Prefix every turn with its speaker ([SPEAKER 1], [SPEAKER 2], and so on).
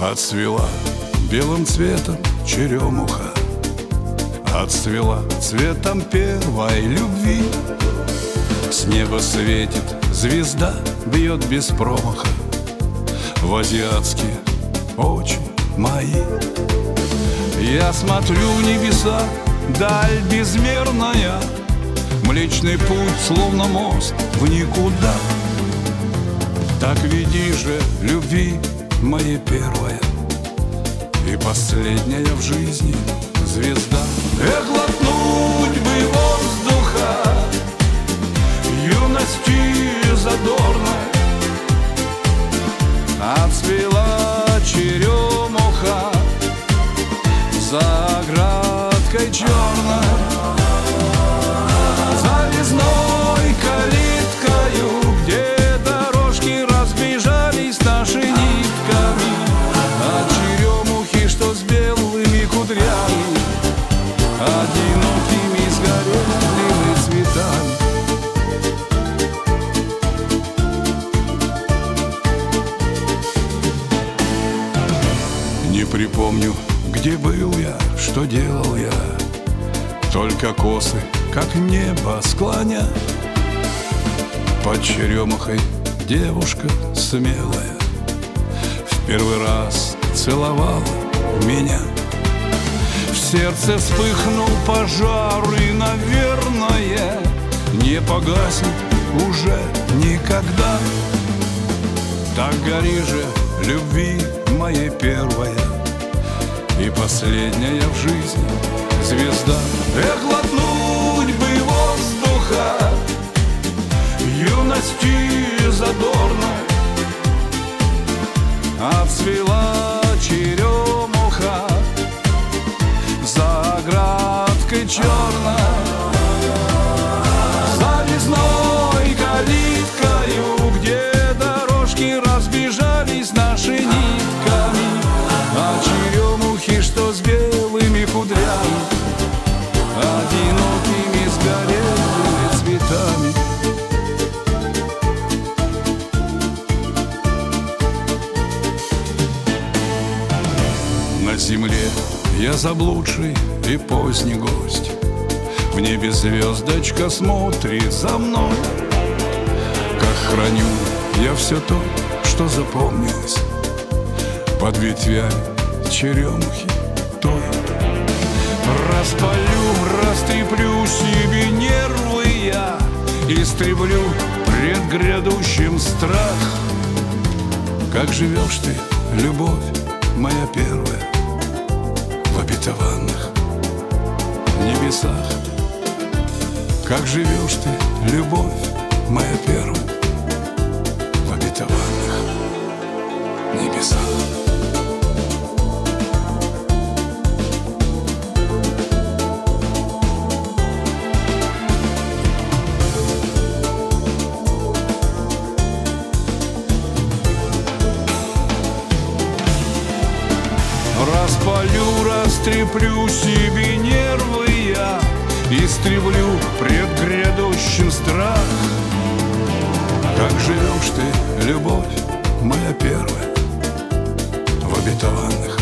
[SPEAKER 1] Отцвела белым цветом черемуха. Отцвела цветом первой любви. С неба светит звезда, бьет без промаха. В азиатские очи мои. Я смотрю в небеса, даль безмерная. Млечный путь, словно мост в никуда. Так веди же любви моей первая И последняя в жизни звезда. Эх, глотнуть припомню, где был я, что делал я. Только косы, как небо склоня Под черемухой девушка смелая. В первый раз целовала меня. В сердце вспыхнул пожар и, наверное Не погаснет уже никогда. Так гори же любви моей первая И последняя в жизни звезда. Эх, глотнуть бы воздуха. Юности задорной Отцвела черемуха За оградкой черной земле. Я заблудший и поздний гость. В небе звездочка смотрит за мной. Как храню я все то, что запомнилось Под ветвями черемухи той. Распалю, растреплю себе нервы я Истреблю пред грядущим страх. Как живешь ты, любовь моя первая В обетованных небесах. Как живешь ты, любовь моя первая Распалю, растреплю себе нервы я Истреблю пред грядущим страх. Как живешь ты, любовь моя первая В обетованных